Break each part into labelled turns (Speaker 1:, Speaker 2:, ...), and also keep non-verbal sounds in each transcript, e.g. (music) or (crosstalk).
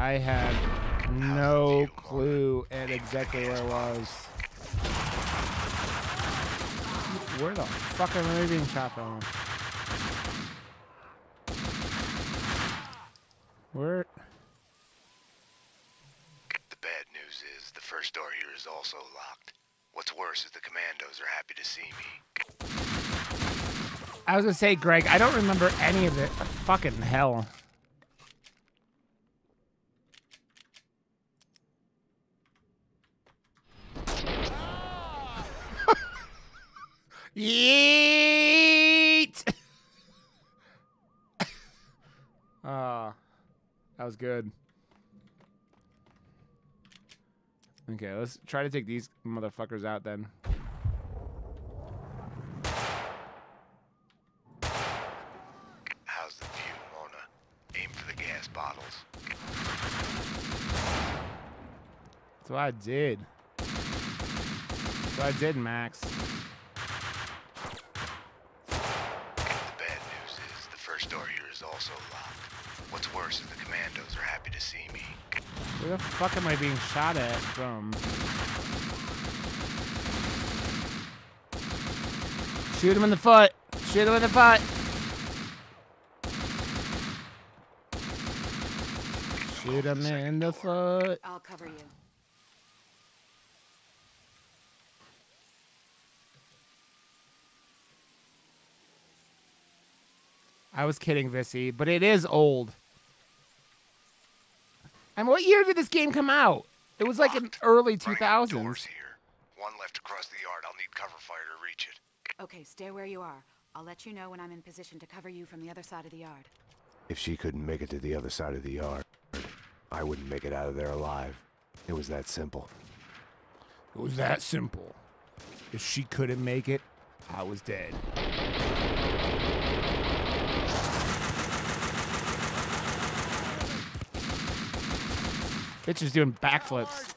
Speaker 1: I had no clue at exactly where I was. Where the fuck am I being shot from? Where?
Speaker 2: The bad news is the first door here is also locked. What's worse is the commandos are happy to see me.
Speaker 1: I was gonna say, Greg, I don't remember any of it. Fucking hell. Yeet! (laughs) Ah, that was good. Okay, let's try to take these motherfuckers out then.
Speaker 2: How's the view, Mona? Aim for the gas bottles.
Speaker 1: That's what I did. That's what I did, Max.
Speaker 2: The bad news is the first door here is also locked. What's worse is the commandos are happy to see me.
Speaker 1: Where the fuck am I being shot at from? Shoot him in the foot! Shoot him in the foot! Shoot him in the foot.
Speaker 3: I'll cover you.
Speaker 1: I was kidding, Vissy, but it is old. And what year did this game come out? It was like in early 2000s.
Speaker 2: Doors here. One left across the yard. I'll need cover fire to reach it.
Speaker 3: Okay, stay where you are. I'll let you know when I'm in position to cover you from the other side of the yard.
Speaker 4: If she couldn't make it to the other side of the yard, I wouldn't make it out of there alive. It was that simple.
Speaker 1: It was that simple. If she couldn't make it, I was dead. Bitch is doing backflips.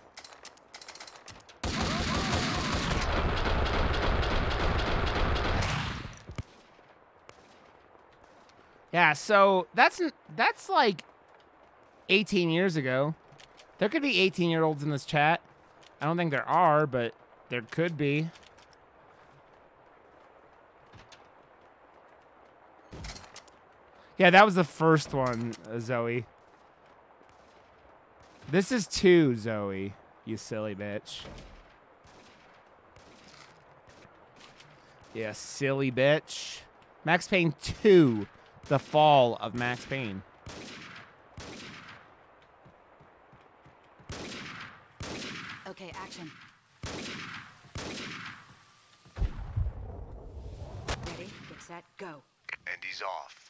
Speaker 1: Yeah, so that's that's like 18 years ago. There could be 18 year olds in this chat. I don't think there are, but there could be. Yeah, that was the first one, uh, Zoe. This is two, Zoe. You silly bitch. Yeah, silly bitch. Max Payne 2. The Fall of Max Payne.
Speaker 3: Okay, action. Ready, get set, go.
Speaker 2: And he's off.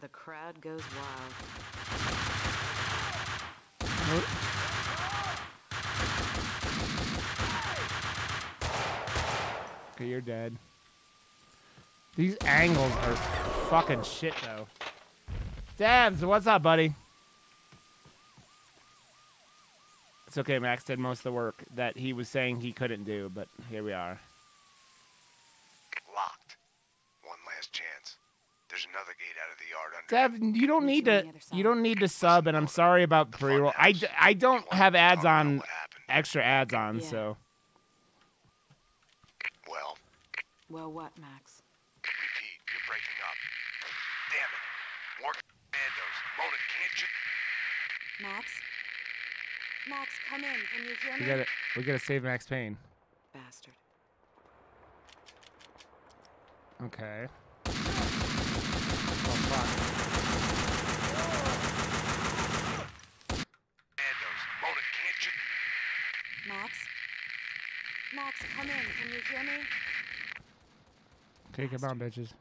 Speaker 3: The crowd goes wild.
Speaker 1: Okay, you're dead. These angles are fucking shit, though. Dabs, what's up, buddy? It's okay, Max did most of the work that he was saying he couldn't do, but here we are.
Speaker 2: Locked. One last chance. There's another gate out of the yard under.
Speaker 1: Dev, you don't need to. You don't need to sub, and I'm sorry about pre-roll. I, I don't have ads on, extra ads on,
Speaker 3: Yeah.
Speaker 1: so
Speaker 2: Well,
Speaker 3: Well, what, Max?
Speaker 2: repeat. You're breaking up. Damn it! More commandos. Mona, can't you?
Speaker 3: Max. Max, come in. Can you hear me?
Speaker 1: We gotta. we gotta save Max Payne.
Speaker 3: Bastard.
Speaker 1: Okay. Oh fuck.
Speaker 2: Commandos. Mona, can't you?
Speaker 3: Max? Max, come in. Can you hear me?
Speaker 1: Okay, come on, bitches.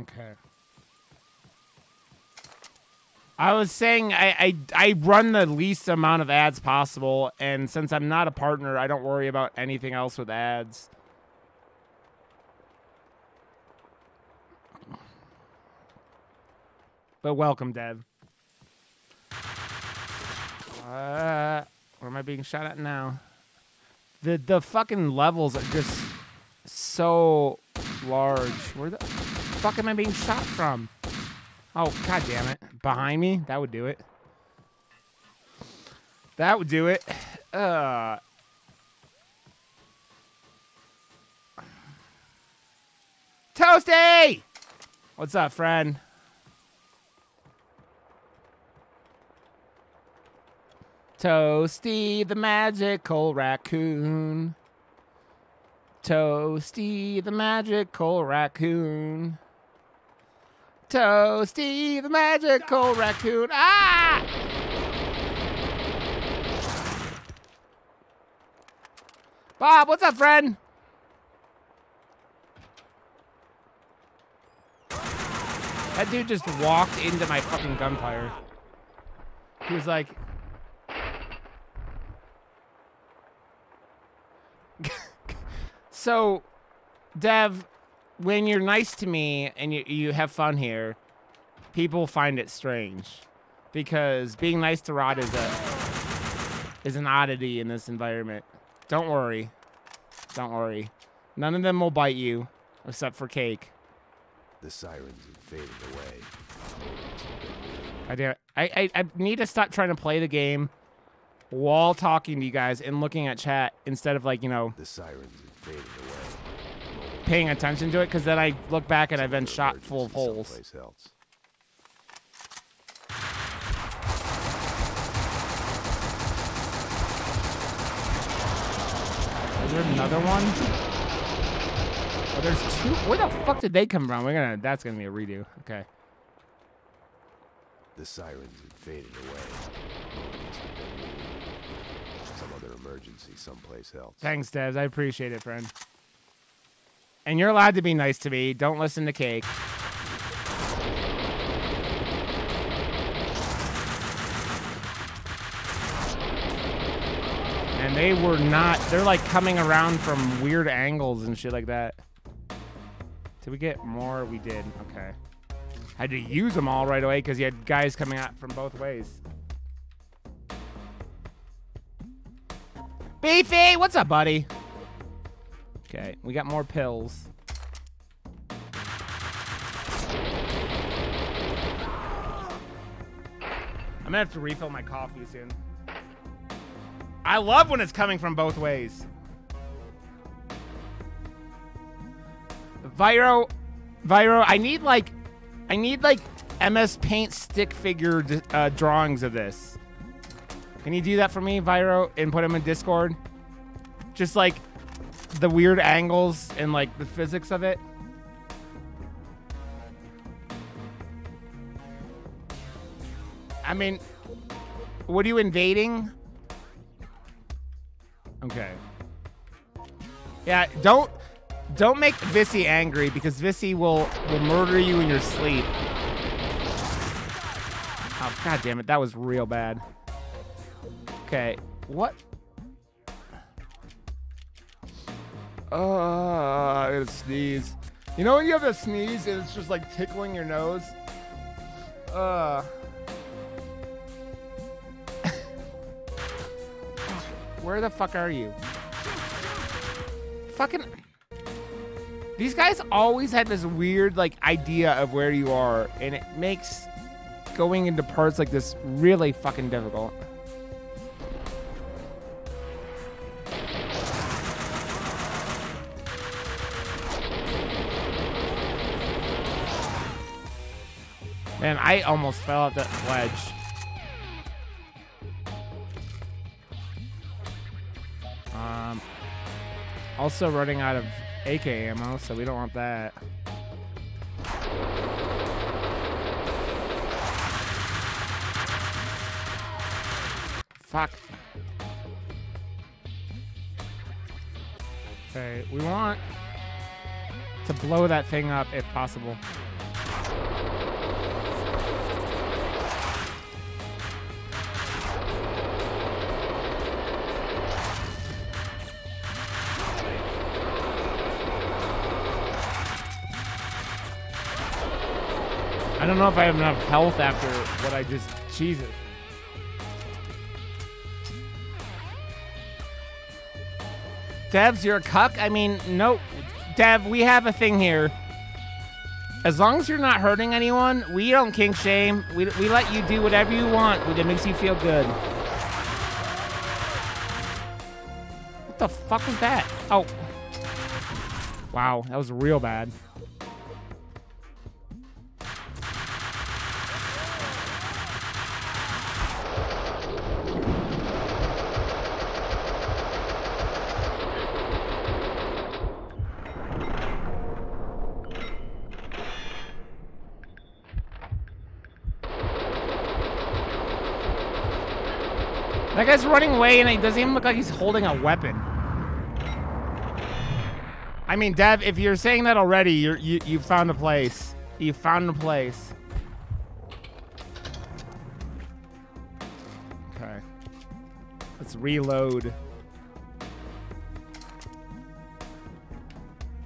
Speaker 1: Okay. I was saying I, I I run the least amount of ads possible, and since I'm not a partner, I don't worry about anything else with ads. But welcome, Dev. Uh, Where am I being shot at now? The the fucking levels are just so large. Where the fuck am I being shot from? Oh god damn it. Behind me? That would do it. That would do it. Uh Toasty! What's up, friend? Toasty the magical raccoon. Toasty the magical raccoon. Toasty the magical raccoon. Ah! Bob, what's up, friend? That dude just walked into my fucking gunfire. He was like, so, Dev, when you're nice to me and you, you have fun here, people find it strange because being nice to Rod is a is an oddity in this environment. Don't worry, don't worry. None of them will bite you, except for Cake.
Speaker 4: The sirens have faded away.
Speaker 1: I, do, I, I I need to stop trying to play the game while talking to you guys and looking at chat instead of like you know
Speaker 4: The sirens faded away.
Speaker 1: paying attention to it because then I look back and I've been shot full of holes.
Speaker 4: else.
Speaker 1: Is there another one? Oh, there's two. Where the fuck did they come from? We're gonna. That's gonna be a redo. Okay.
Speaker 4: The sirens had faded away. Emergency someplace else.
Speaker 1: Thanks, Devs. I appreciate it, friend. And you're allowed to be nice to me. Don't listen to Cake. And they were not. They're like coming around from weird angles and shit like that. Did we get more? We did. Okay. Had to use them all right away because you had guys coming out from both ways. Beefy, what's up, buddy? Okay, we got more pills. I'm gonna have to refill my coffee soon. I love when it's coming from both ways. Viro, Viro, I need like, I need like MS Paint stick figure uh, drawings of this. Can you do that for me, Viro, and put him in Discord? Just like the weird angles and like the physics of it. I mean, what are you invading? Okay. Yeah, don't don't make Vissy angry because Vissy will will murder you in your sleep. Oh god damn it, that was real bad. Okay, what? Uh, I gotta sneeze. You know when you have a sneeze and it's just like tickling your nose? Uh. (laughs) Where the fuck are you? Fucking. These guys always had this weird like idea of where you are, and it makes going into parts like this really fucking difficult. Man, I almost fell off that ledge. Um, also running out of AK ammo, so we don't want that. Fuck. Okay, we want to blow that thing up if possible. Don't know if I have enough health after what I just. Jesus. Devs, you're a cuck? I mean, no. Dev, we have a thing here. As long as you're not hurting anyone, we don't kink shame. We, we let you do whatever you want that makes you feel good. What the fuck was that? Oh. Wow, that was real bad. That guy's running away and he doesn't even look like he's holding a weapon. I mean, Dev, if you're saying that already, you're, you you found a place. You found a place. Okay. Let's reload.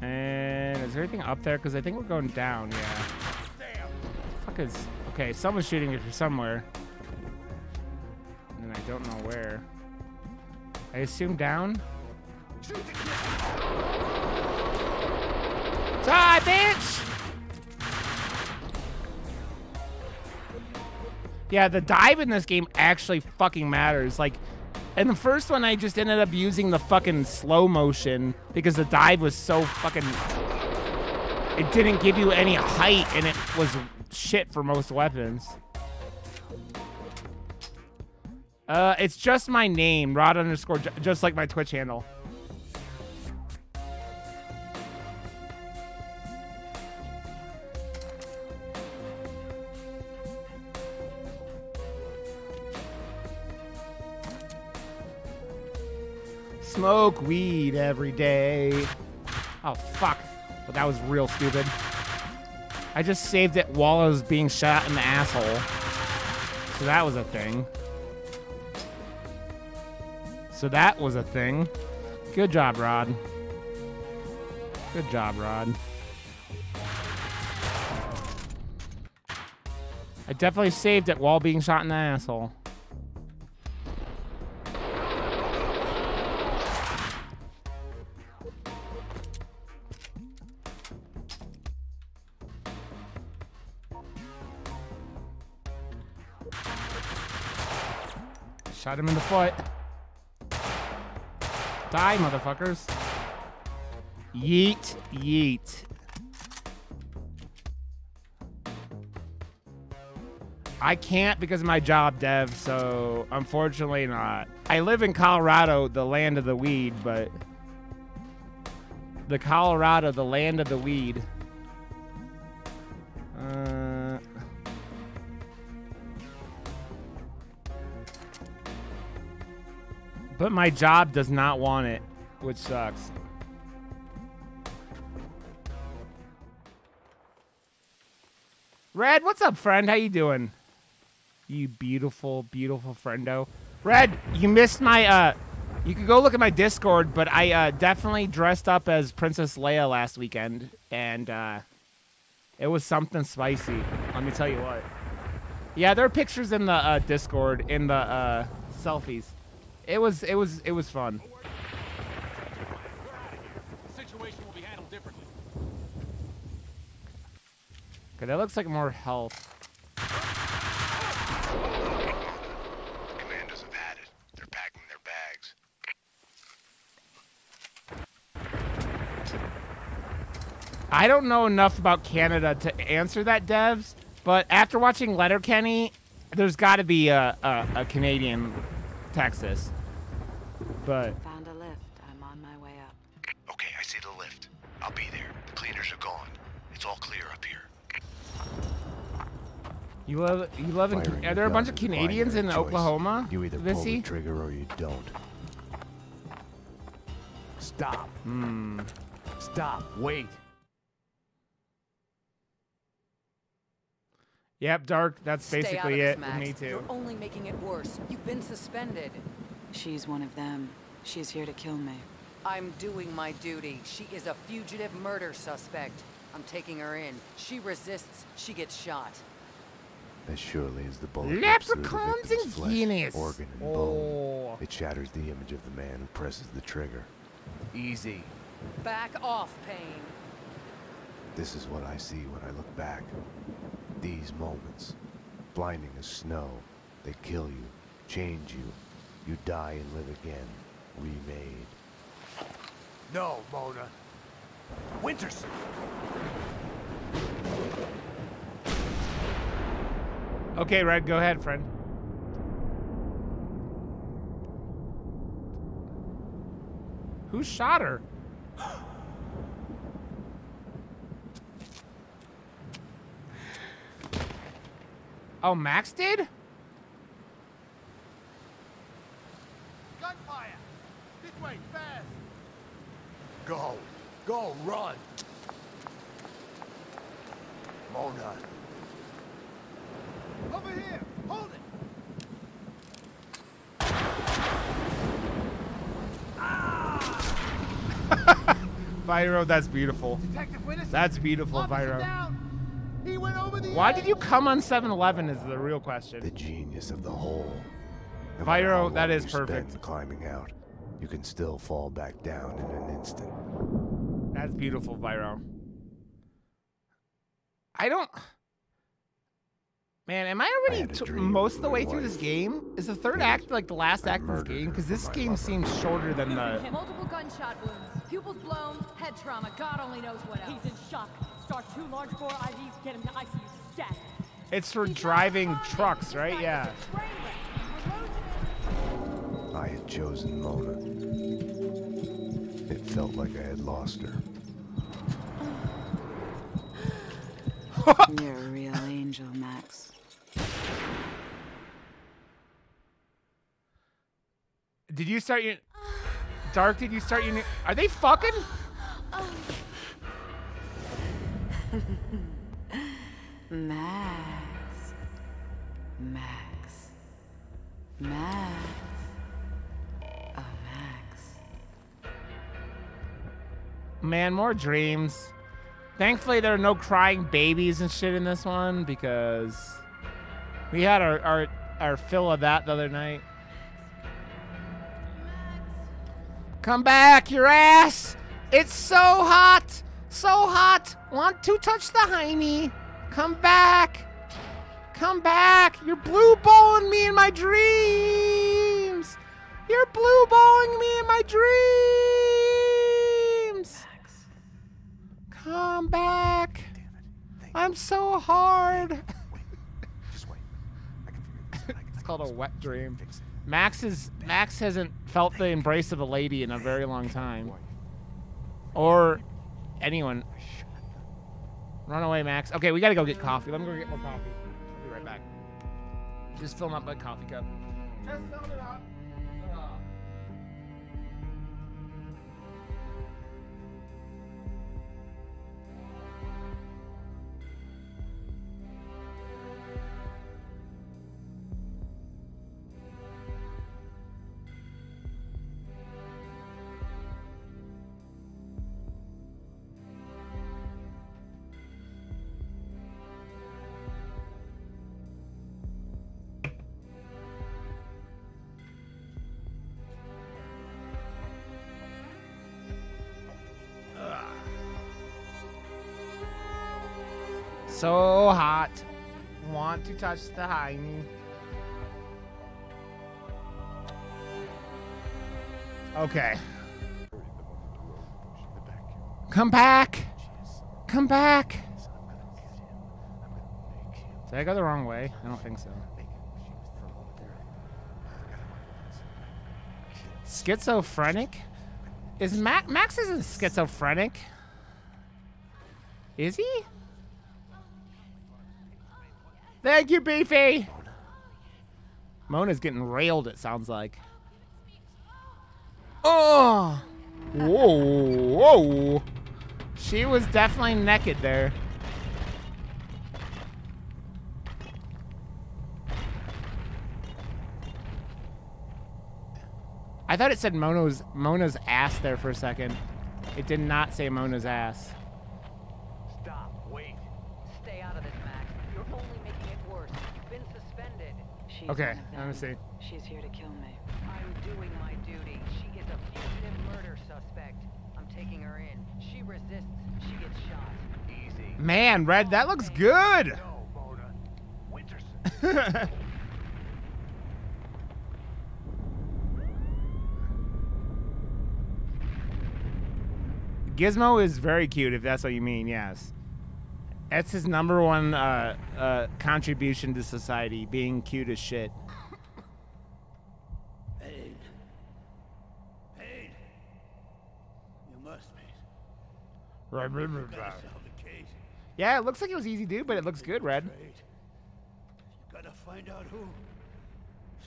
Speaker 1: And is there anything up there? Because I think we're going down. Yeah. Fuck is. Okay, someone's shooting it from somewhere. I assume down. Die, bitch! Yeah, the dive in this game actually fucking matters. Like, in the first one, I just ended up using the fucking slow motion because the dive was so fucking. It didn't give you any height, and it was shit for most weapons. Uh, it's just my name, Rod underscore, just like my Twitch handle. Smoke weed every day. Oh, fuck. But that was real stupid. I just saved it while I was being shot in the asshole. So that was a thing. So that was a thing. Good job, Rod. Good job, Rod. I definitely saved it while being shot in the asshole. Shot him in the foot. Die, motherfuckers. Yeet, yeet. I can't because of my job, Dev, so unfortunately not. I live in Colorado, the land of the weed, but. The Colorado, the land of the weed. But my job does not want it, which sucks. Red, what's up, friend? How you doing? You beautiful, beautiful friendo. Red, you missed my uh you could go look at my Discord, but I uh definitely dressed up as Princess Leia last weekend and uh it was something spicy. Let me tell you what. Yeah, there are pictures in the uh, Discord in the uh selfies. It was it was it was fun.
Speaker 5: situation will be handled differently.
Speaker 1: Okay, that looks like more health.
Speaker 2: Commandos have had it. They're packing their bags.
Speaker 1: I don't know enough about Canada to answer that, devs. But after watching Letterkenny, there's got to be a, a, a Canadian Texas. But
Speaker 3: Found a lift. I'm on my way up.
Speaker 2: Okay, I see the lift. I'll be there. The cleaners are gone. It's all clear up here.
Speaker 1: you love you love. In,
Speaker 4: Firing
Speaker 1: are there a bunch of
Speaker 4: is a binary
Speaker 1: Canadians in
Speaker 4: choice.
Speaker 1: Oklahoma?
Speaker 4: You either pull the trigger or you don't.
Speaker 5: Stop.
Speaker 1: Hmm.
Speaker 5: Stop. Wait.
Speaker 1: Yep, dark. That's
Speaker 6: Stay
Speaker 1: basically it.
Speaker 6: Max.
Speaker 1: Me too.
Speaker 6: You're only making it worse. You've been suspended.
Speaker 3: She's one of them. She's here to kill me.
Speaker 6: I'm doing my duty. She is a fugitive murder suspect. I'm taking her in. She resists, she gets shot.
Speaker 4: As surely as the bullet
Speaker 1: Leprechauns
Speaker 4: through the
Speaker 1: and
Speaker 4: flesh,
Speaker 1: Venus.
Speaker 4: organ and
Speaker 1: Oh.
Speaker 4: bone, it shatters the image of the man who presses the trigger.
Speaker 5: Easy.
Speaker 6: Back off, Payne.
Speaker 4: This is what I see when I look back. These moments. Blinding as snow. They kill you, change you. You die and live again. Remade.
Speaker 5: No, Mona. Winters.
Speaker 1: Okay, Red, go ahead, friend. Who shot her? (gasps) Oh, Max did?
Speaker 5: Gunfire! This way, fast! Go. Go, run! Mona. Over here! Hold it! (laughs)
Speaker 1: Vyro, that's beautiful.
Speaker 5: Detective Winters?
Speaker 1: That's beautiful,
Speaker 5: Officer
Speaker 1: Vyro.
Speaker 5: down! He went over the
Speaker 1: Why did you come on 7-Eleven is the real question.
Speaker 4: The genius of the whole. No
Speaker 1: Vyro,
Speaker 4: matter how
Speaker 1: that
Speaker 4: long
Speaker 1: is
Speaker 4: you spend
Speaker 1: perfect.
Speaker 4: climbing out, you can still fall back down in an instant.
Speaker 1: That's beautiful, Vyro. I don't... Man, am I already
Speaker 4: had a
Speaker 1: t-
Speaker 4: dream
Speaker 1: most of the
Speaker 4: my
Speaker 1: way through this game? Is the third
Speaker 4: Yes.
Speaker 1: act like the last
Speaker 4: I
Speaker 1: act of this game? Because this game
Speaker 4: lover.
Speaker 1: seems shorter than the...
Speaker 7: Multiple gunshot wounds, pupils blown, head trauma, God only knows what else.
Speaker 8: He's in shock. Start two large bore IVs, get him to ICU stat.
Speaker 1: It's for
Speaker 8: He's
Speaker 1: driving trucks, right? Yeah.
Speaker 4: I had chosen Mona. It felt like I had lost her.
Speaker 3: You're a real angel, Max.
Speaker 1: Did you start your... Dark, did you start your... new- Are they fucking?
Speaker 3: Max. Max. Max.
Speaker 1: Man, more dreams. Thankfully, there are no crying babies and shit in this one because we had our, our, our fill of that the other night. Come back, your ass! It's so hot! So hot! Want to touch the hiney? Come back! Come back! You're blue balling me in my dreams! You're blue balling me in my dreams! Come back! I'm so hard! (laughs)
Speaker 4: Just wait. I can figure this out. I can
Speaker 1: It's called a wet dream. Max is Max hasn't felt the embrace of a lady in a very long time. Or anyone. Run away, Max. Okay, we gotta go get coffee. Let me go get more coffee. I'll be right back. Just filling up my coffee cup. Just filling it up. Touch the hiney. Okay. Come back. Come back. Did I go the wrong way? I don't think so. Schizophrenic? Is Ma- Max isn't schizophrenic? Is he? Thank you, Beefy. Mona's getting railed, it sounds like. Oh! Whoa, whoa. She was definitely naked there. I thought it said Mona's Mona's ass there for a second. It did not say Mona's ass.
Speaker 5: Stop. Wait.
Speaker 6: Stay out of this, Max. You're only making it worse. You've been suspended.
Speaker 3: She She's
Speaker 1: Okay,
Speaker 3: one of
Speaker 1: let me see.
Speaker 3: She's here to kill me.
Speaker 6: I'm doing my duty. She is a fugitive murder suspect. I'm taking her in. She resists, she gets shot.
Speaker 2: Easy.
Speaker 1: Man, Red, that looks good.
Speaker 5: No, (laughs)
Speaker 1: Gizmo is very cute, if that's what you mean. Yes, that's his number one uh, uh, contribution to society, being cute as shit.
Speaker 5: Paid. Paid. You must be. Gotta solve.
Speaker 1: Yeah, it looks like it was easy to do, but it looks good, Red.
Speaker 5: Trade. You gotta find out who.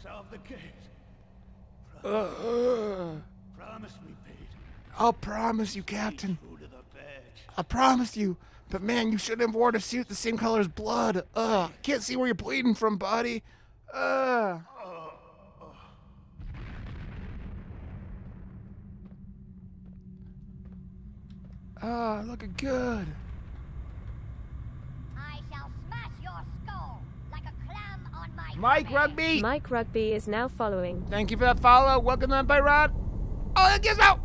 Speaker 5: Solve the case. Promise me, Pete.
Speaker 1: I'll promise you, Captain.
Speaker 5: True to the badge.
Speaker 1: I promise you. But man, you shouldn't have worn a suit the same color as blood. Ugh, can't see where you're bleeding from, buddy. Ugh. Ah, looking good.
Speaker 9: I shall smash your skull like a clam on my
Speaker 1: Mike
Speaker 9: command.
Speaker 1: Rugby,
Speaker 10: Mike Rugby is now following.
Speaker 1: thank you for that follow. Welcome to by Rod. Oh, that Gizmo!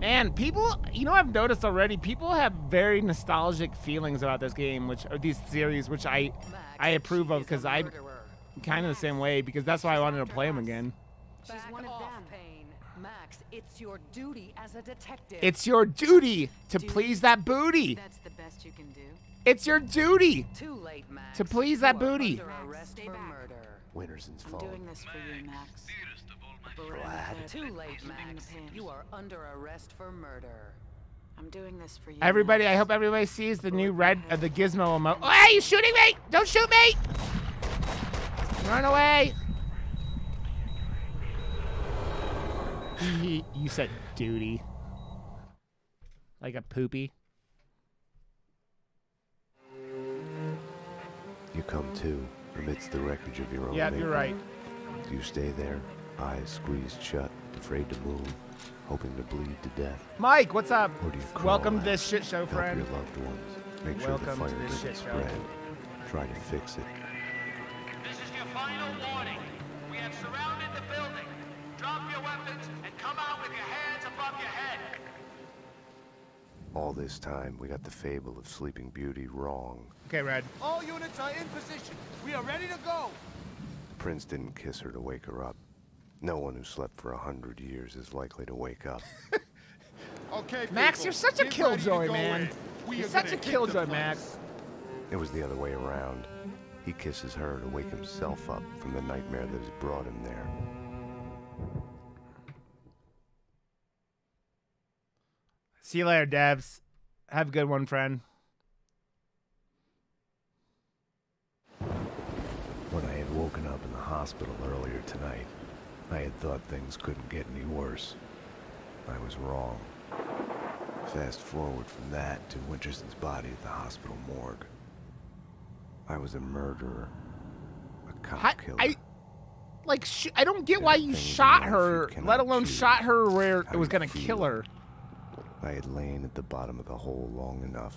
Speaker 1: Man, people, you know, I've noticed already. People have very nostalgic feelings about this game, which or these series, which I, I approve of because I,
Speaker 6: murderer.
Speaker 1: kind of the same way because that's why I wanted to play them again.
Speaker 3: She's one of them.
Speaker 6: Max, it's your duty as a detective.
Speaker 1: It's your duty to
Speaker 3: Duty?
Speaker 1: please that booty.
Speaker 3: That's the best you can do.
Speaker 1: It's your duty.
Speaker 6: too late, Max.
Speaker 1: To please that booty.
Speaker 6: Under
Speaker 3: Max,
Speaker 6: arrest
Speaker 3: stay back.
Speaker 4: Winterson's
Speaker 3: I'm doing this for you, Max. A bullet in the
Speaker 4: Glad.
Speaker 3: clip,
Speaker 6: Too late, Max. You are under arrest for murder.
Speaker 3: I'm doing this for you.
Speaker 1: Everybody, I hope everybody sees the new red, uh, the gizmo emote. Oh, hey, you shooting me? Don't shoot me! Run away! (laughs) you said duty. Like a poopy.
Speaker 4: You come to amidst the wreckage of your own.
Speaker 1: Yep, you're right.
Speaker 4: Do you stay there, eyes squeezed shut, afraid to move, hoping to bleed to death?
Speaker 1: Mike, what's up?
Speaker 4: Or do you crawl
Speaker 1: Welcome to this shit show, friend.
Speaker 4: help your loved ones, make sure the
Speaker 1: Welcome to
Speaker 4: fire doesn't
Speaker 1: shit show.
Speaker 4: spread, try to fix it.
Speaker 11: This is your final warning. We have surrounded the building. Drop your weapons and come out with your hands above your head.
Speaker 4: All this time, we got the fable of Sleeping Beauty wrong.
Speaker 1: Okay, Red.
Speaker 5: All units are in position. We are ready to go.
Speaker 4: Prince didn't kiss her to wake her up. No one who slept for a hundred years is likely to wake up. (laughs)
Speaker 5: Okay,
Speaker 1: Max,
Speaker 5: people,
Speaker 1: you're such a
Speaker 5: get ready to
Speaker 1: killjoy, man. You're such a killjoy. Max.
Speaker 4: It was the other way around. He kisses her to wake himself up from the nightmare that has brought him there.
Speaker 1: See you later, devs. Have a good one, friend.
Speaker 4: When I had woken up in the hospital earlier tonight, I had thought things couldn't get any worse. I was wrong. Fast forward from that to Winterson's body at the hospital morgue. I was a murderer. A cop
Speaker 1: How,
Speaker 4: killer.
Speaker 1: I like. Sh- I don't get
Speaker 4: There
Speaker 1: why you shot her,
Speaker 4: you
Speaker 1: let alone
Speaker 4: choose.
Speaker 1: shot her where
Speaker 4: How
Speaker 1: it was gonna kill her.
Speaker 4: I had lain at the bottom of the hole long enough.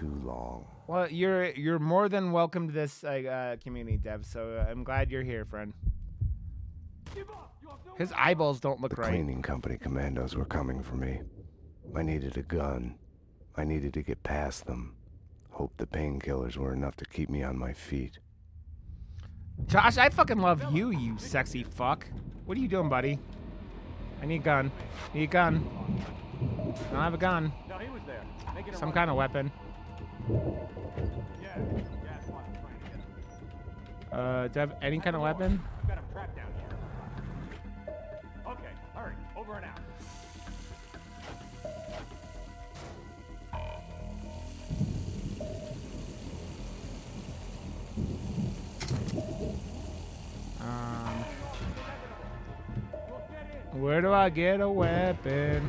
Speaker 4: Too long.
Speaker 1: Well, you're you're more than welcome to this uh, uh, community, Dev. So uh, I'm glad you're here, friend. His eyeballs don't look
Speaker 4: The
Speaker 1: right.
Speaker 4: cleaning company commandos were coming for me. I needed a gun. I needed to get past them. Hope the painkillers were enough to keep me on my feet.
Speaker 1: Josh, I fucking love you, you sexy fuck. What are you doing, buddy? I need a gun. Need a gun. I don't have a gun.
Speaker 5: No, he was there.
Speaker 1: Some kind of weapon. Uh, do I have any kind of weapon?
Speaker 5: I've got him trapped down here. Okay, hurry. Over and out.
Speaker 1: Um, where do I get a weapon?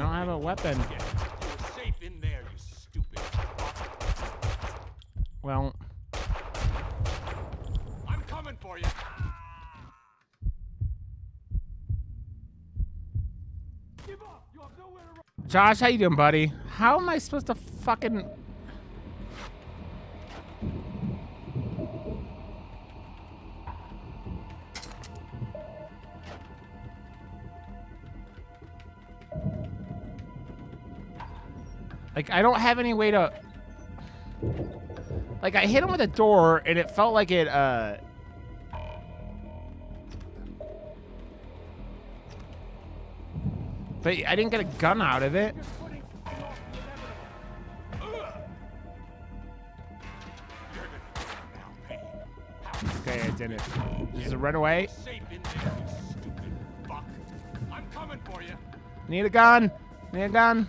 Speaker 1: I don't have a weapon.
Speaker 5: Safe in there, you stupid.
Speaker 1: Well,
Speaker 5: I'm coming for you. Give up. You have nowhere to run.
Speaker 1: Josh, how you doing, buddy? How am I supposed to fucking... Like, I don't have any way to... Like, I hit him with a door, and it felt like it, uh... But I didn't get a gun out of it. Okay, I didn't. Just run away. Need a gun. Need a gun.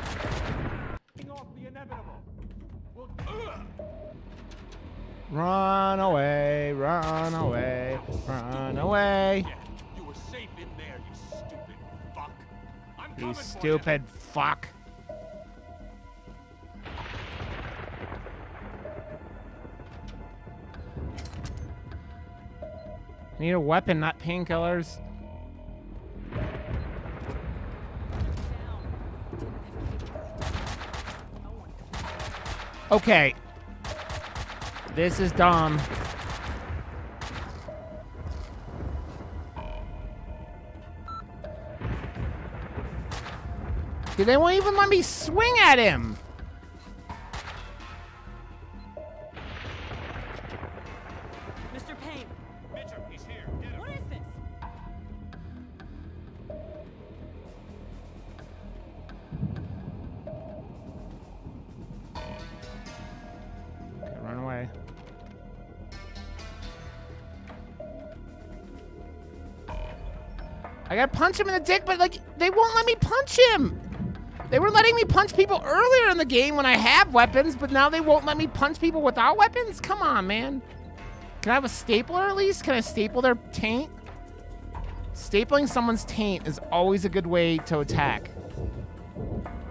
Speaker 5: Run
Speaker 1: away, run away, run away.
Speaker 5: you were safe in there, you stupid fuck. I'm
Speaker 1: You stupid fuck. Need a weapon, not painkillers. Okay. This is dumb. Dude, they won't even let me swing at him. Punch him in the dick, but like they won't let me punch him. They were letting me punch people earlier in the game when I have weapons, but now they won't let me punch people without weapons? Come on, man. Can I have a stapler at least? Can I staple their taint? Stapling someone's taint is always a good way to attack.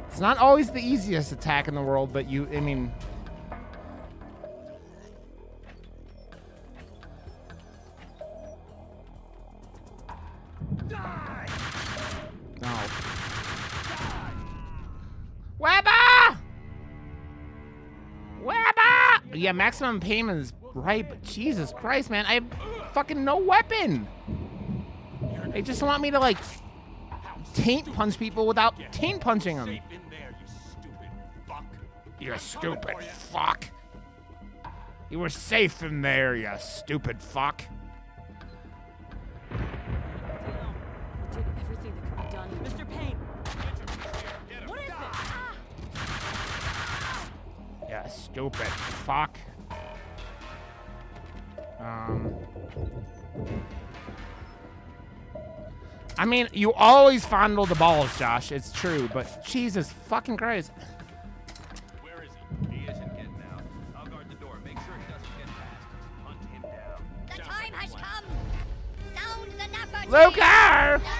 Speaker 1: It's not always the easiest attack in the world, but you, I mean, Yeah, maximum payment is right, but Jesus Christ, man, I have fucking no weapon. They just want me to like taint punch people without taint punching them.
Speaker 5: You stupid fuck.
Speaker 1: You were safe in there, you stupid fuck. Stupid fuck. Um. I mean, you always fondle the balls, Josh. It's true, but Jesus fucking Christ.
Speaker 5: Where is he? He isn't getting out. I'll guard the door. Make sure he doesn't get past us. Hunt him down.
Speaker 9: The
Speaker 5: Sounds
Speaker 9: time has come. Sound the napper.
Speaker 1: Lucar!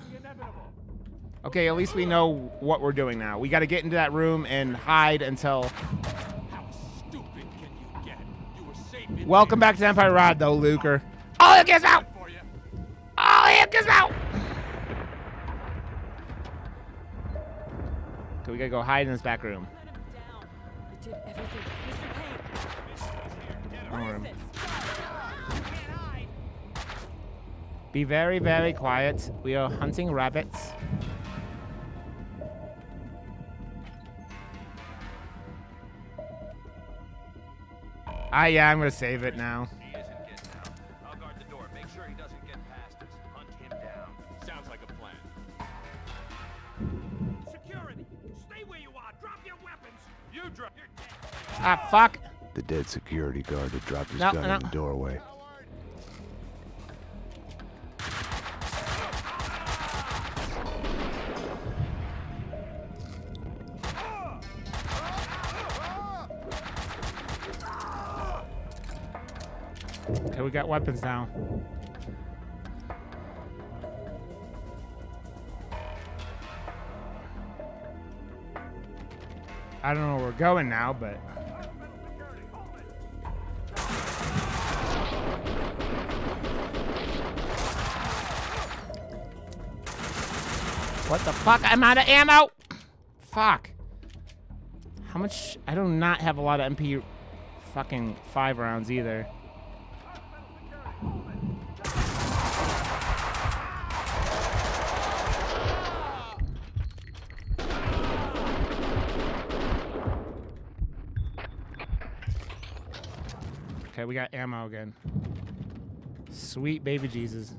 Speaker 1: Okay, at least we know what we're doing now. We got to get into that room and hide until. Welcome back to Empire Rod, though, Luker. Oh, it gets out. Oh, it gets out. Okay, we gotta go hide in this back room. Room. Be very, very quiet. We are hunting rabbits. Ah, yeah, I'm gonna save it now.
Speaker 5: He isn't getting out. I'll guard the sure he doesn't get past us. Hunt him down.
Speaker 8: Sounds like. Security! You are! Drop your weapons! You
Speaker 1: Ah, fuck.
Speaker 4: The dead security guard had dropped his
Speaker 1: No,
Speaker 4: gun
Speaker 1: no.
Speaker 4: in the doorway.
Speaker 1: Okay, we got weapons now. I don't know where we're going now, but what the fuck? I'm out of ammo. Fuck. How much? I do not have a lot of MP fucking five rounds either. We got ammo again. Sweet baby Jesus.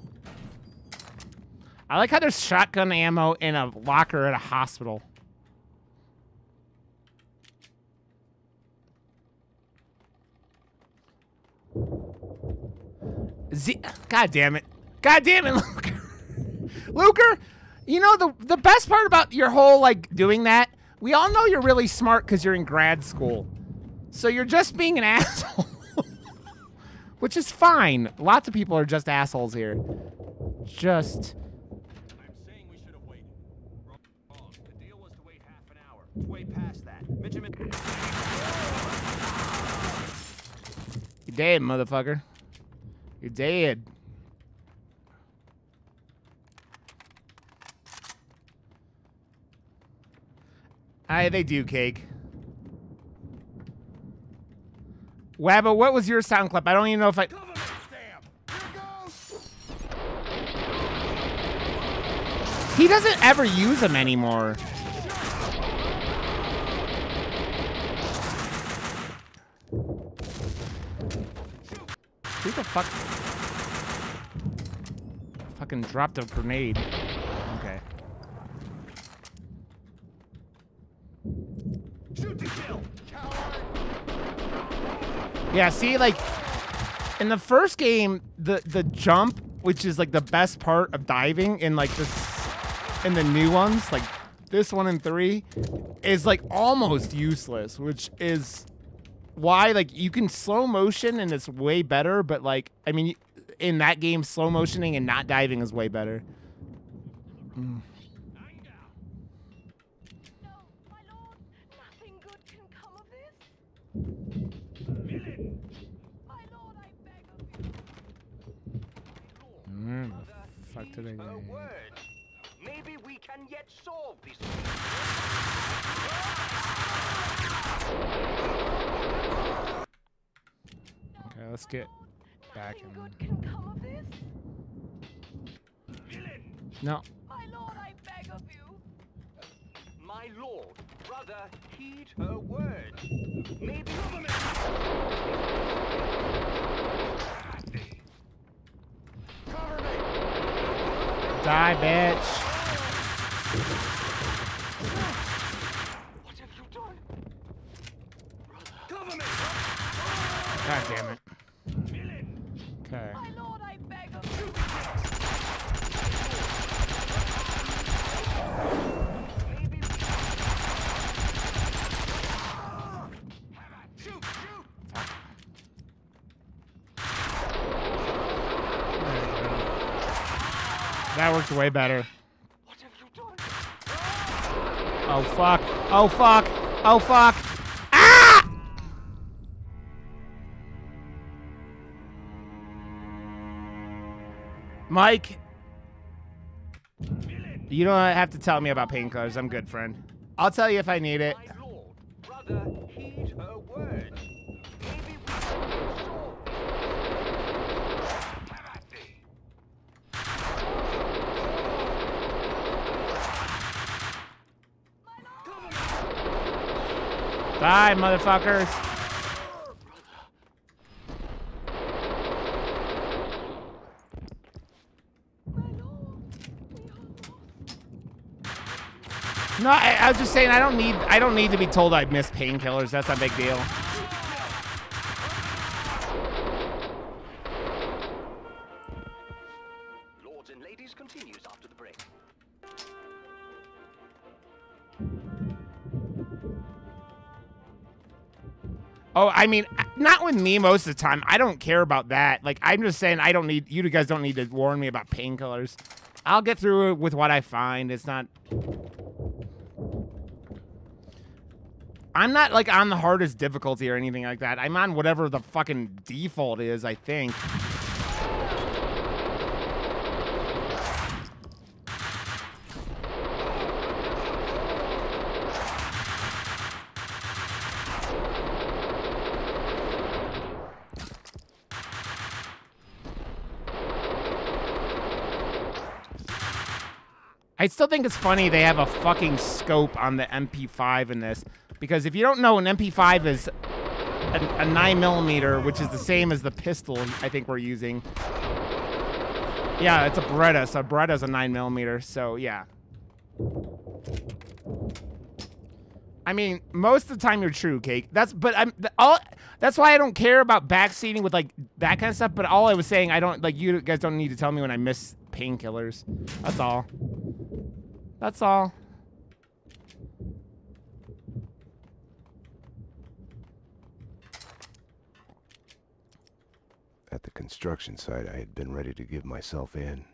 Speaker 1: I like how there's shotgun ammo in a locker at a hospital. Z God damn it. God damn it, (laughs) Luker. Luker, you know the the best part about your whole like doing that, we all know you're really smart because you're in grad school. So you're just being an (laughs) asshole. Which is fine. Lots of people are just assholes here. Just
Speaker 5: I'm saying we should have waited. The deal was to wait half an hour. Way past that. Benjamin.
Speaker 1: you dead, motherfucker. You're dead. Aye, they do, cake. Wabba, what was your sound clip? I don't even know if I. He doesn't ever use them anymore. Who the fuck? Fucking dropped a grenade. Okay.
Speaker 8: Shoot to kill!
Speaker 1: Yeah, see, like in the first game, the the jump, which is like the best part of diving in like this in the new ones, like this one and three, is like almost useless, which is why like you can slow motion and it's way better, but like I mean in that game slow motioning and not diving is way better. Mm. Where the I go?
Speaker 11: word. Maybe we can yet solve this.
Speaker 1: Okay, let's get back in. No.
Speaker 11: My lord, I beg of you. My lord, brother, heed her. Maybe.
Speaker 1: Die, bitch. God damn it. Okay. That worked way better. Oh fuck. Oh fuck. Oh fuck. Ah! Mike. You don't have to tell me about painkillers. I'm good, friend. I'll tell you if I need it. die, motherfuckers. No, I, I was just saying I don't need I don't need to be told I missed painkillers. That's not a big deal. Oh, I mean, not with me most of the time. I don't care about that. Like, I'm just saying I don't need, you guys don't need to warn me about painkillers. I'll get through it with what I find. It's not... I'm not, like, on the hardest difficulty or anything like that. I'm on whatever the fucking default is, I think. I still think it's funny they have a fucking scope on the MP5 in this. Because if you don't know, an MP5 is a, a 9 millimeter, which is the same as the pistol I think we're using. Yeah, it's a Beretta, so Beretta's a 9 millimeter, so yeah. I mean, most of the time you're true, Cake. That's but I'm all. That's why I don't care about backseating with like that kind of stuff. But all I was saying, I don't like you guys don't need to tell me when I miss painkillers. That's all. That's all.
Speaker 4: At the construction site, I had been ready to give myself in.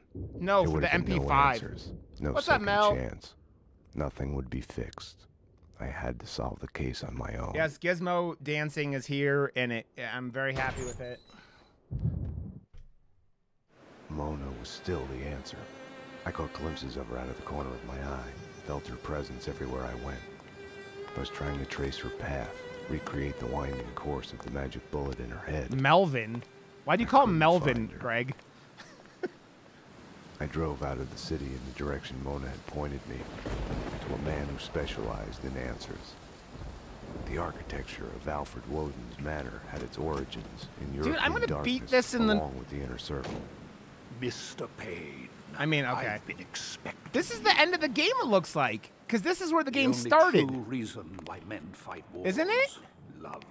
Speaker 1: No,
Speaker 4: There
Speaker 1: for the
Speaker 4: have been No,
Speaker 1: MP5.
Speaker 4: answers, no
Speaker 1: What's up,
Speaker 4: second
Speaker 1: Mel?
Speaker 4: chance. Nothing would be fixed. I had to solve the case on my own.
Speaker 1: Yes, Gizmo dancing is here, and it. I'm very happy with it.
Speaker 4: Mona was still the answer. I caught glimpses of her out of the corner of my eye, felt her presence everywhere I went. I was trying to trace her path, recreate the winding course of the magic bullet in her head.
Speaker 1: Melvin. Why do you call him Melvin, Greg?
Speaker 4: I drove out of the city in the direction Mona had pointed me, to a man who specialized in answers. The architecture of Alfred Woden's manor had its origins in
Speaker 1: Dude, I'm gonna
Speaker 4: darkness,
Speaker 1: beat this in the-
Speaker 4: along with the inner circle.
Speaker 12: Mr. Payne.
Speaker 1: I mean, okay.
Speaker 12: I've been expecting.
Speaker 1: This is the end of the game. It looks like, because this is where the game
Speaker 12: only
Speaker 1: started.
Speaker 12: True reason why men fight wars.
Speaker 1: Isn't it?
Speaker 12: Love.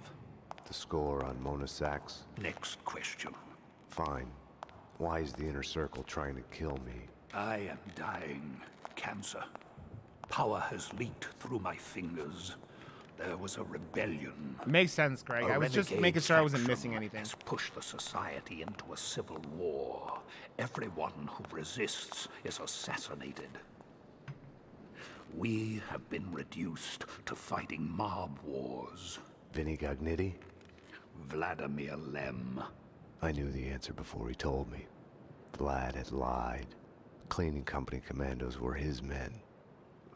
Speaker 4: The score on Mona Sax?
Speaker 12: Next question.
Speaker 4: Fine. Why is the inner circle trying to kill me?
Speaker 12: I am dying. Cancer. Power has leaked through my fingers. There was a rebellion.
Speaker 1: Makes sense, Greg.
Speaker 12: A
Speaker 1: I was just making sure I wasn't missing anything.
Speaker 12: Has pushed the society into a civil war. Everyone who resists is assassinated. We have been reduced to fighting mob wars.
Speaker 4: Vinny Gognitti?
Speaker 12: Vladimir Lem.
Speaker 4: I knew the answer before he told me. Vlad had lied. Cleaning company commandos were his men.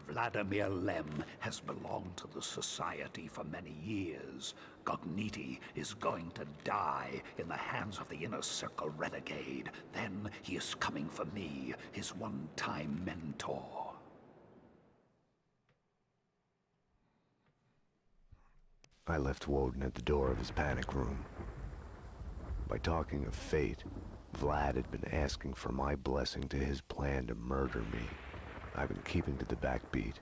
Speaker 12: Vladimir Lem has belonged to the Society for many years. Gognitti is going to die in the hands of the Inner Circle renegade. Then he is coming for me, his one-time mentor.
Speaker 4: I left Woden at the door of his panic room. By talking of fate, Vlad had been asking for my blessing to his plan to murder me. I've been keeping to the backbeat,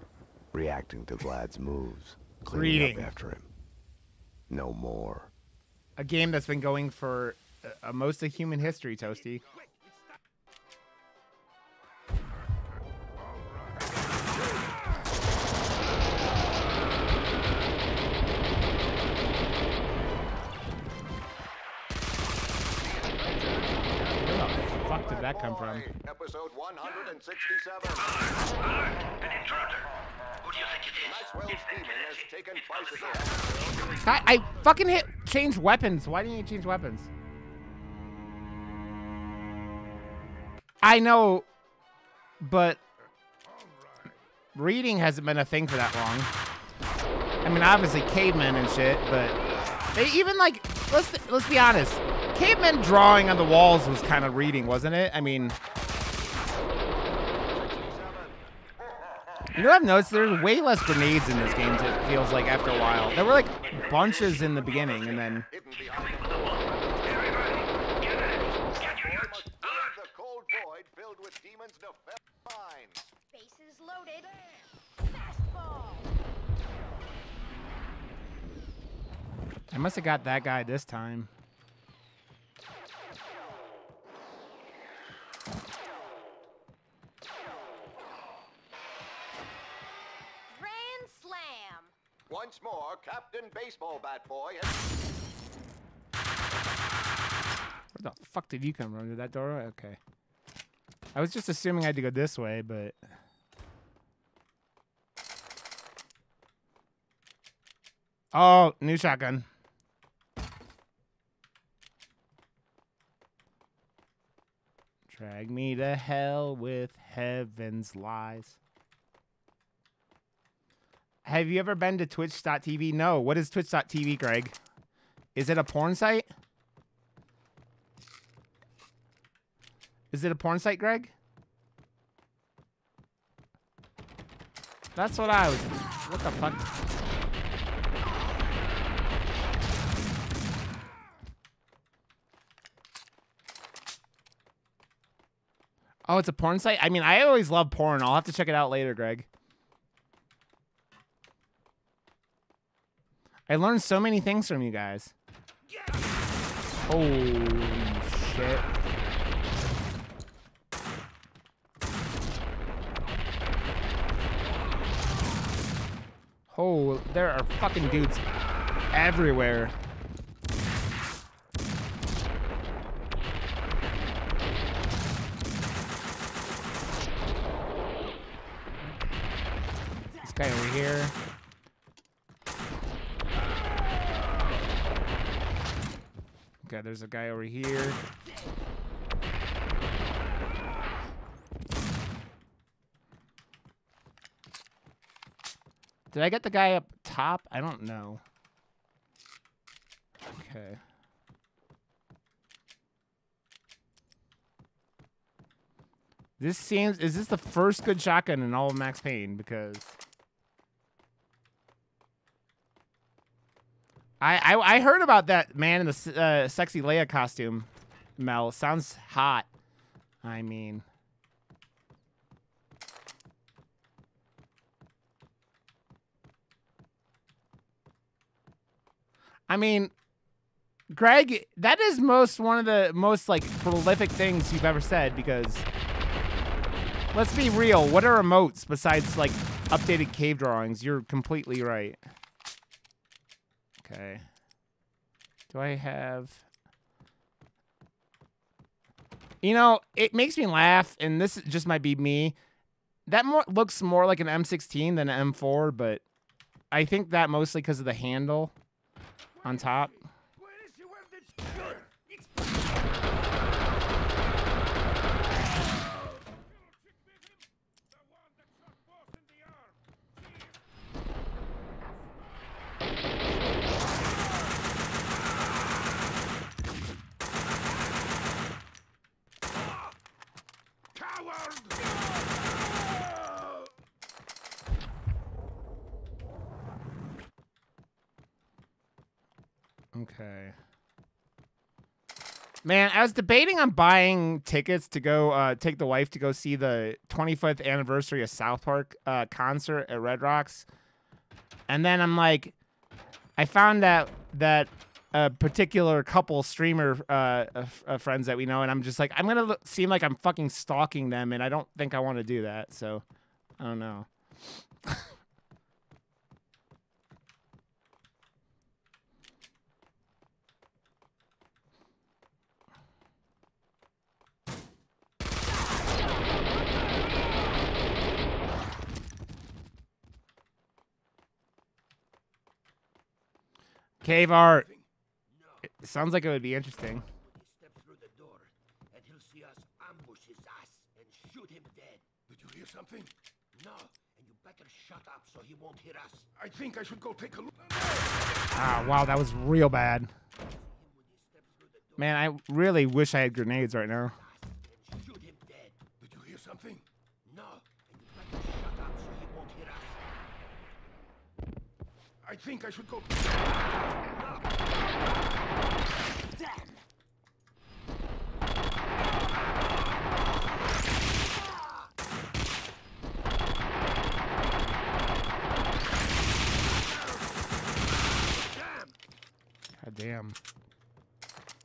Speaker 4: reacting to Vlad's moves, cleaning
Speaker 1: Reading.
Speaker 4: up after him. No more.
Speaker 1: A game that's been going for uh, uh, most of human history, Toasty.
Speaker 13: Episode 167. Maxwell's demon has taken bicycle.
Speaker 1: I, I fucking hit change weapons. Why didn't you change weapons? I know, but reading hasn't been a thing for that long. I mean, obviously cavemen and shit, but they even like let's let's be honest, cavemen drawing on the walls was kind of reading, wasn't it? I mean, you know what I've noticed? There's way less grenades in this game. It feels like after a while. There were like bunches in the beginning, and then. I must have got that guy this time.
Speaker 13: Once more, Captain Baseball Bat Boy.
Speaker 1: Where the fuck did you come from? Did that door? Okay. I was just assuming I had to go this way, but. Oh, new shotgun. Drag me to hell with heaven's lies. Have you ever been to twitch.tv? No. What is twitch.tv, Greg? Is it a porn site? Is it a porn site, Greg? That's what I was. What the fuck? Oh, it's a porn site? I mean, I always love porn. I'll have to check it out later, Greg. I learned so many things from you guys. Holy shit. Oh, there are fucking dudes everywhere. This guy over here. Okay, there's a guy over here. Did I get the guy up top? I don't know. Okay. This seems is this the first good shotgun in all of Max Payne? Because I I, I heard about that man in the uh, sexy Leia costume. Mel sounds hot. I mean, I mean, Greg, that is most one of the most like prolific things you've ever said because let's be real, what are emotes besides like updated cave drawings? You're completely right. Okay. Do I have You know, it makes me laugh and this just might be me. That more looks more like an M16 than an M4, but I think that mostly because of the handle on top. Okay. Man, I was debating on buying tickets to go uh, take the wife to go see the 25th anniversary of South Park uh, concert at Red Rocks, and then I'm like, I found that that a particular couple streamer uh, friends that we know, and I'm just like, I'm gonna seem like I'm fucking stalking them, and I don't think I want to do that. So, I don't know. (laughs) Cave art. It sounds like it would be interesting.
Speaker 12: Step through the door, and he'll see us ambush his ass and shoot him dead.
Speaker 14: Did you hear something?
Speaker 12: No, and you better shut up so he won't hear us.
Speaker 14: I think I should go take a look.
Speaker 1: Ah, wow, that was real bad. Man, I really wish I had grenades right now.
Speaker 14: I think I should go...
Speaker 1: Damn! God damn.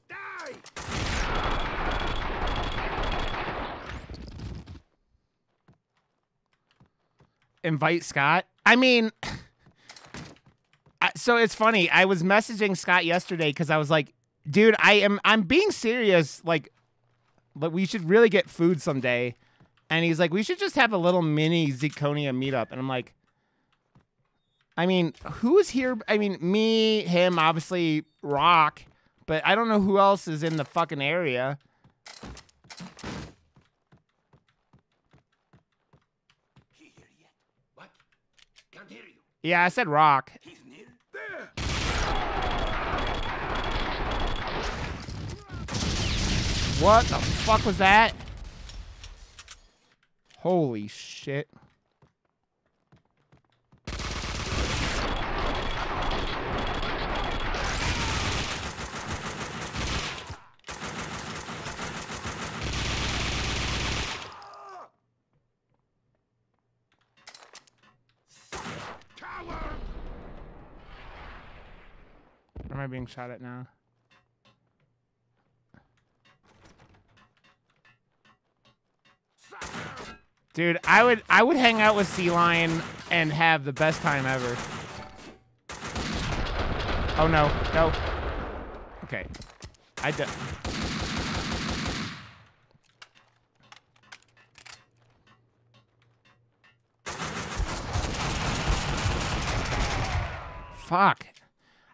Speaker 1: Die! Invite Scott? I mean so it's funny. I was messaging Scott yesterday because I was like, dude, I am I'm being serious. Like, but we should really get food someday. And he's like, we should just have a little mini Zirconia meetup. And I'm like, I mean, who's here? I mean, me, him, obviously, Rock, but I don't know who else is in the fucking area.
Speaker 14: What? Can't hear you.
Speaker 1: Yeah, I said Rock.
Speaker 14: He's near. There.
Speaker 1: What the fuck was that? Holy shit. Am I being shot at now? Dude, I would I would hang out with Sea Lion and have the best time ever. Oh no, no. Okay. I d- Fuck.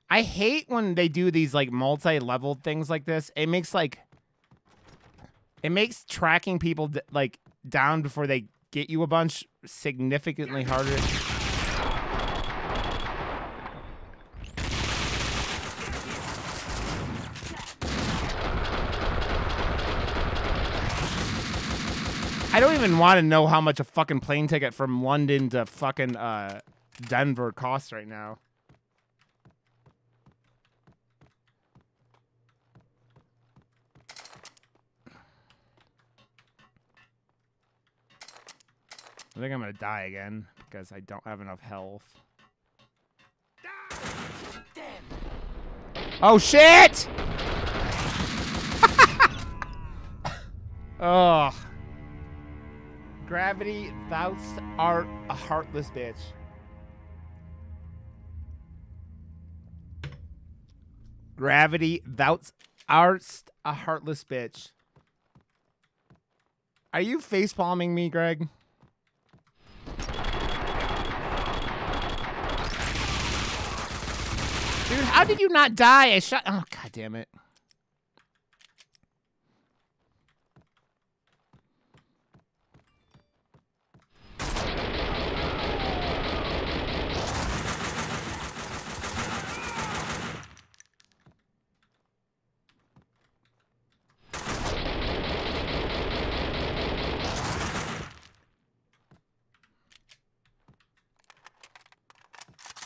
Speaker 1: I hate when they do these like multi-level things like this. It makes like it makes tracking people like down before they get you a bunch significantly harder. I don't even want to know how much a fucking plane ticket from London to fucking uh, Denver costs right now. I think I'm gonna die again because I don't have enough health. Oh shit! (laughs) Ugh. Gravity, thou art a heartless bitch. Gravity, thou art a heartless bitch. Are you face palming me, Greg? Dude, how did you not die? I shot. Oh, god damn it.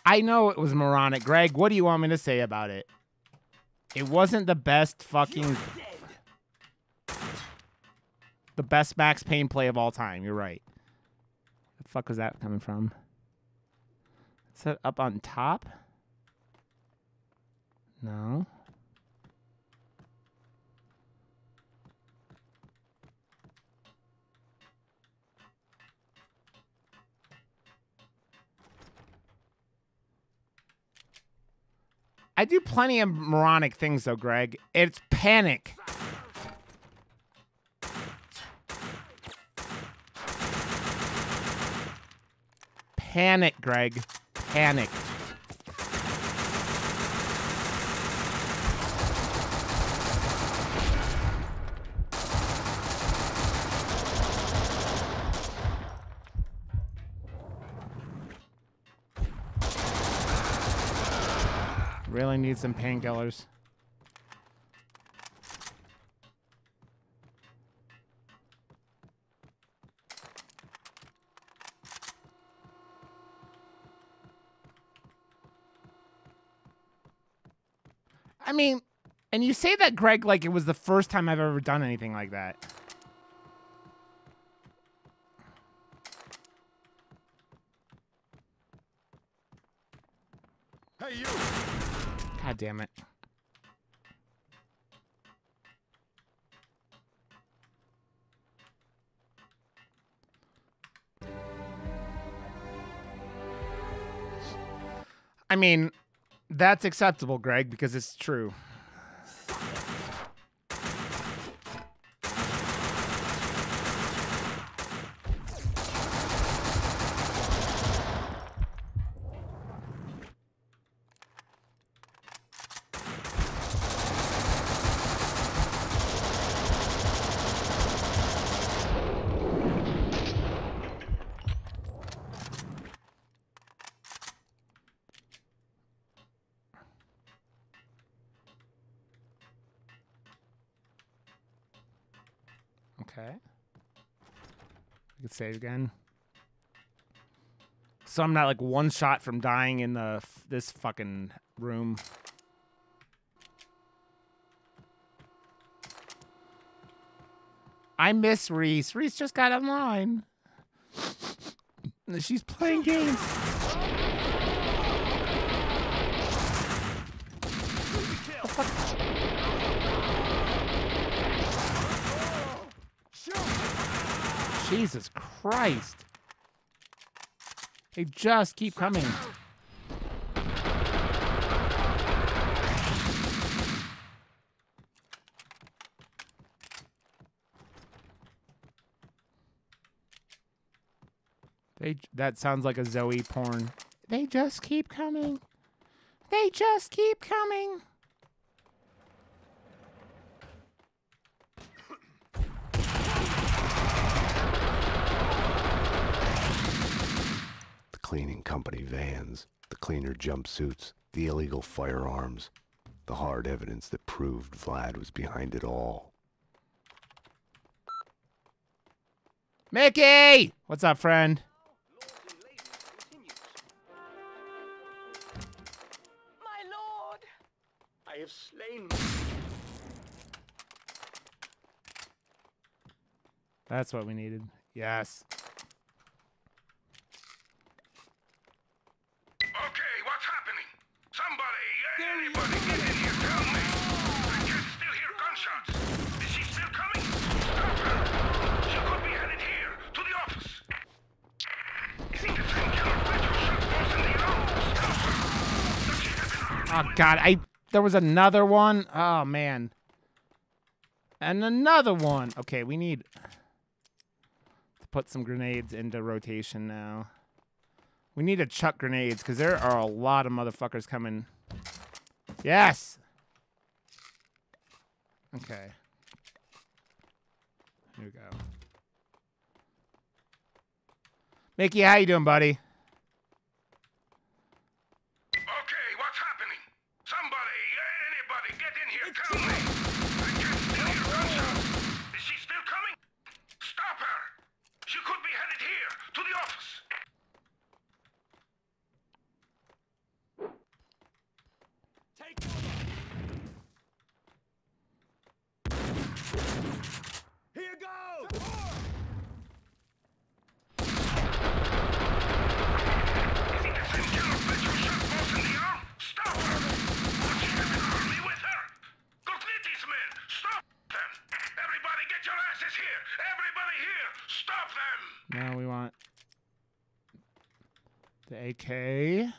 Speaker 1: I know it was moronic. Greg, what do you want me to say about it? It wasn't the best fucking. The best Max Payne play of all time. You're right. The fuck was that coming from? Is that up on top? No. I do plenty of moronic things though, Greg. It's panic. Panic, Greg. Panic. Really need some painkillers. I mean, and you say that, Greg, like it was the first time I've ever done anything like that. God damn it. I mean, that's acceptable, Greg, because it's true. Save again. So I'm not like one shot from dying in the this fucking room. I miss Reese. Reese just got online. (laughs) She's playing games. Jesus Christ. They just keep coming. They that sounds like a Zoe porn. They just keep coming. They just keep coming.
Speaker 4: Cleaning company vans, the cleaner jumpsuits, the illegal firearms, the hard evidence that proved Vlad was behind it all.
Speaker 1: Mickey! What's up, friend?
Speaker 14: My lord! I have slain.
Speaker 1: That's what we needed. Yes.
Speaker 14: Okay, what's happening? Somebody, anybody, get in here, tell me. I can still hear gunshots. Is she still coming? Stop her. She could be headed here, to the office. Is it the same killer bitch who shot Boss in the arm? Stop her. Does she have an arm?
Speaker 1: Oh god, I there was another one. Oh man. And another one. Okay, we need to put some grenades into rotation now. We need to chuck grenades because there are a lot of motherfuckers coming. Yes. Okay. Here we go. Mickey, how you doing, buddy?
Speaker 14: Okay, what's happening? Somebody, anybody, get in here, tell me. I can still hear gunshots. Is she still coming? Stop her. She could be headed here, to the office. Take Here goes!
Speaker 1: Now we want the AK.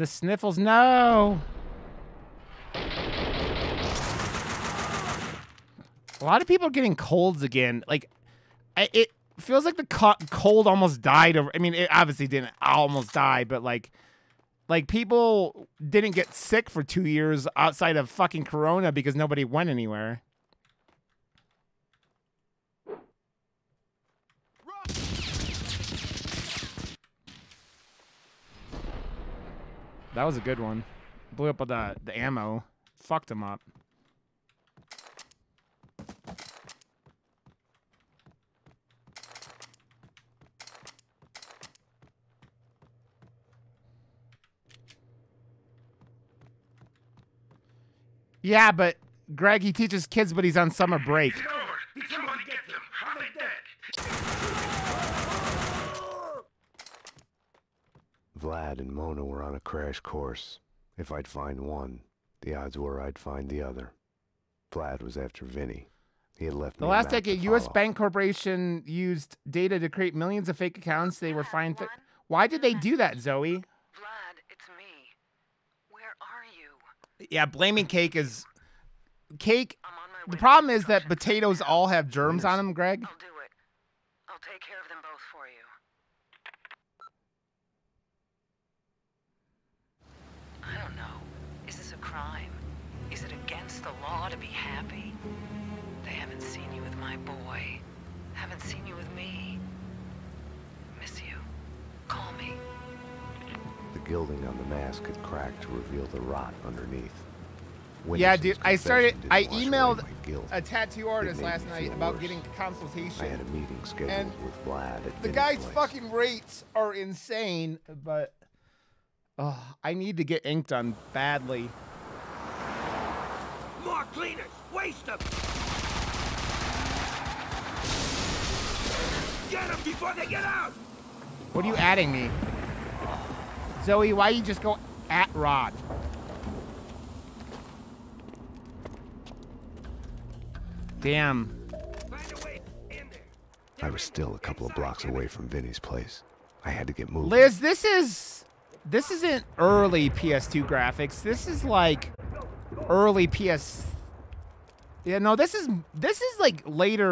Speaker 1: The sniffles, no. A lot of people are getting colds again. Like, it feels like the co- cold almost died. Over. I mean, it obviously didn't almost die, but like, like people didn't get sick for two years outside of fucking Corona because nobody went anywhere. That was a good one. Blew up the the ammo. Fucked him up. Yeah, but Greg, he teaches kids, but he's on summer break.
Speaker 14: Somebody get them. They dead?
Speaker 4: Vlad and Mona were on a crash course. If I'd find one, the odds were I'd find the other. Vlad was after Vinny. He had left
Speaker 1: The
Speaker 4: me a
Speaker 1: last
Speaker 4: map to
Speaker 1: decade, U.S. Bank Corporation used data to create millions of fake accounts. They were fined. Th- Why did they do that, Zoe?
Speaker 3: Vlad, it's me. Where are you?
Speaker 1: Yeah, blaming cake is cake. The problem is that potatoes all have germs on them, Greg.
Speaker 3: I'll do it. I'll take care of
Speaker 4: gilding on the mask had cracked to reveal the rot underneath.
Speaker 1: yeah, dude. I started. I
Speaker 4: didn't wash away
Speaker 1: emailed
Speaker 4: guilt.
Speaker 1: a tattoo artist last night about
Speaker 4: worse.
Speaker 1: getting consultation.
Speaker 4: I had a meeting scheduled
Speaker 1: And
Speaker 4: with Vlad at
Speaker 1: the guy's
Speaker 4: place.
Speaker 1: fucking rates are insane, but oh, I need to get ink done badly.
Speaker 5: More cleaners! Waste them! Get them before they get out!
Speaker 1: What are you adding me? Zoe, why you just go at Rod? Damn.
Speaker 4: I was still a couple of blocks away from Vinny's place. I had to get moving.
Speaker 1: Liz, this is this isn't early PS2 graphics. This is like early PS Yeah, no, this is this is like later